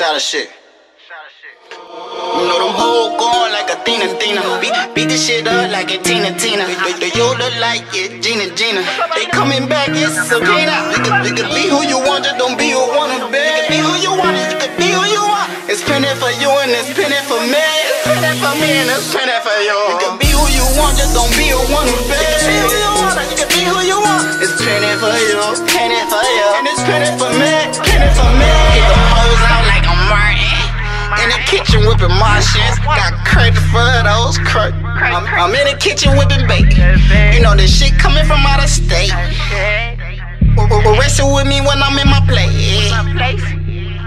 Shout out shit. You know them hoes going like a Tina Tina. Beat, beat the shit up like a Tina Tina. They, they, you look like it, Gina Gina. They coming back, it's Sabina. You can, you can be who you want, just don't be who wanna be. You can be who you want, you can be who you want. It's penny for you and it's penny for me. It's penny for me and it's penny for you. You can be who you want, just don't be who wanna be. You can be who you want, you can be who you want. It's penny for you, penny for you, and it's penny for kitchen whipping Martians. Got credit for those credit. I'm, I'm in the kitchen whipping bacon. You know this shit coming from out of state. Wrestle with me when I'm in my place.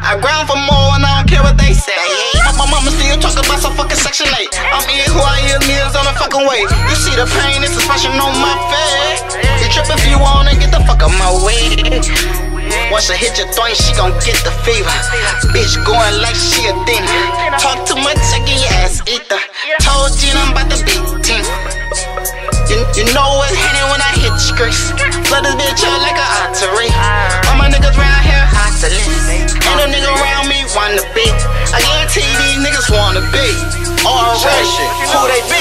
I grind for more and I don't care what they say. My mama still talk about some fucking section 8. I'm in who I is, meals on the fucking way. You see the pain, it's expression on my face. You trip if you wanna get the fuck out my way. Once I hit your thing, she gon' get the fever. Bitch going like she a demon. Talk too much, I get your ass ether. Told you I'm about to be team. You, you know what's happening when I hit the streets. Flood this bitch up like a artery. All my niggas round here hustling. Ain't no nigga around me wanna be. I guarantee these niggas wanna be. Alright, who they be?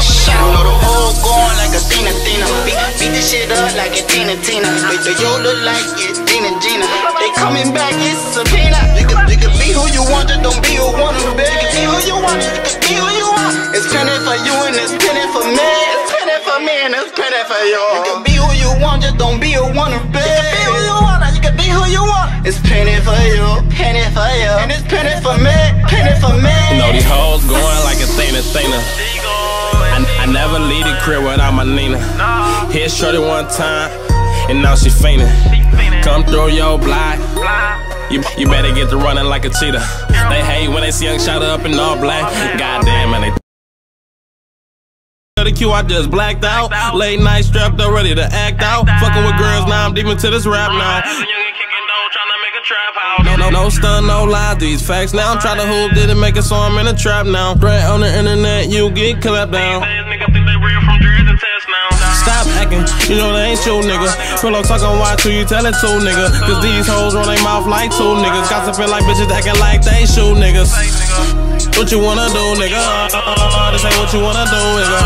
Shit, know the whole going like a Tina Tina. Beat, beat this shit up like a Tina Tina. They, they yo look like it, Gina Gina. They coming back, it's Sabina. You can, you can be who you want, just don't be who wanna be. You can be who you want, you can be who you want. It's penny for you and it's penny for me. It's penny for me and it's penny for you. You can be who you want, just don't be who wanna be. You can be who you want, you can be who you want. It's penny for you, penny for you, and it's penny for me, penny for me. You know these hoes going like a Thina Thina. I, I never leave the crib without my Nina. Hit shorty one time, and now she fainting. Come through your block. You, you better get to running like a cheetah. They hate when they see young shot up in all black. Goddamn, and they. The Q, I just blacked out. Late night strapped up, ready to act out. Fucking with girls, now I'm deep into this rap now. No, no, no stun, no lie, these facts now. I'm trying to hoop, didn't make it, so I'm in a trap now. Threat on the internet, you get clapped down. You know they ain't your nigga. Pillow talking why to you tell it to nigga. Cause these hoes run their mouth like two niggas. Gossiping like bitches acting like they shoot niggas. What you wanna do, nigga? Uh, uh, uh, this ain't what you wanna do, nigga.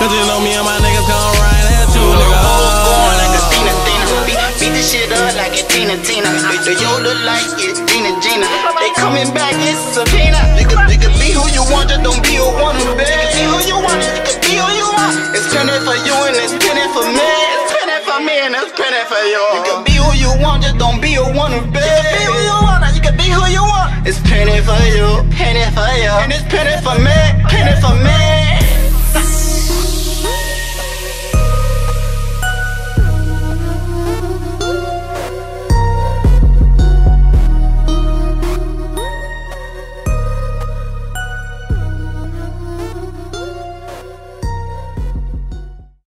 Cause you know me and my niggas come right at you, nigga. going like a Tina Tina. Beat, this shit up like a Tina Tina. They, they yo look like it's Gina Gina. They coming back, it's Sabina. You can, you can be who you want, just don't be who wanna be. You can be who you want, for me. It's penny for me and it's penny for you. You can be who you want, just don't be who wanna be. You can be who you want, you can be who you want. It's penny for you, penny for you, and it's penny for me, penny for me.